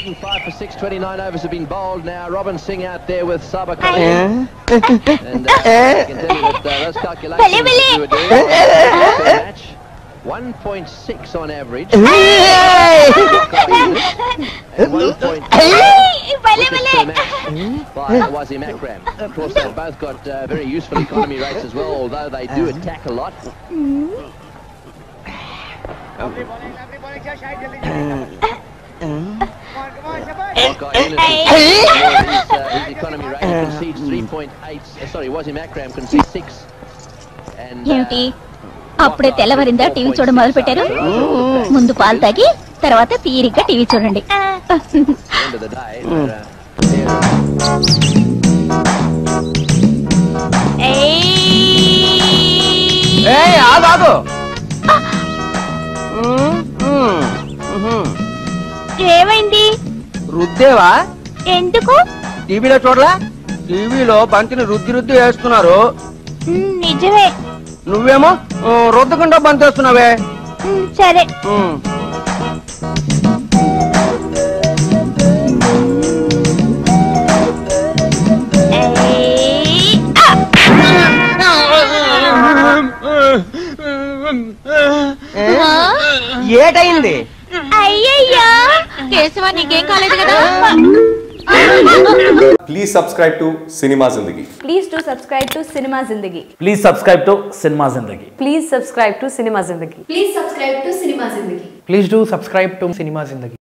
Five for six, 29 overs have been bowled now. Robin Singh out there with Sabakar. and uh, I can uh, those calculations 1.6 on average. and by Wazim Akram. Of course, they've both got uh, very useful economy rates as well, although they do attack a lot. everybody, everybody, at his, uh, his economy rate he concedes 3.8. uh, Sorry, Wazim Akram concedes 6. And, uh, ఏమిటి అప్పుడే తెల్లవారిందా TV చూడడం మొదలు పెట్టారు ముందు పాలు తాగి తర్వాత తీరిగ్గా టీవీ చూడండి ఏమైంది? రుద్దేవా? ఎందుకు? టీవీలో చూడలా? టీవీలో బంతిని రుద్ది రుద్ది వేస్తున్నారు. నిజమే. నువ్వేమో రుద్దకుండా బంతి వేస్తున్నావే. సరే. ఉమ్. అయ్యయ్యో కేశవ నీకేం కాలేదు కదా Please subscribe to Cinema Zindagi. Please do subscribe to Cinema Zindagi. Please subscribe to Cinema Zindagi Please subscribe to Cinema Zindagi. Please subscribe to Cinema Zindagi. Please do subscribe to Cinema Zindagi.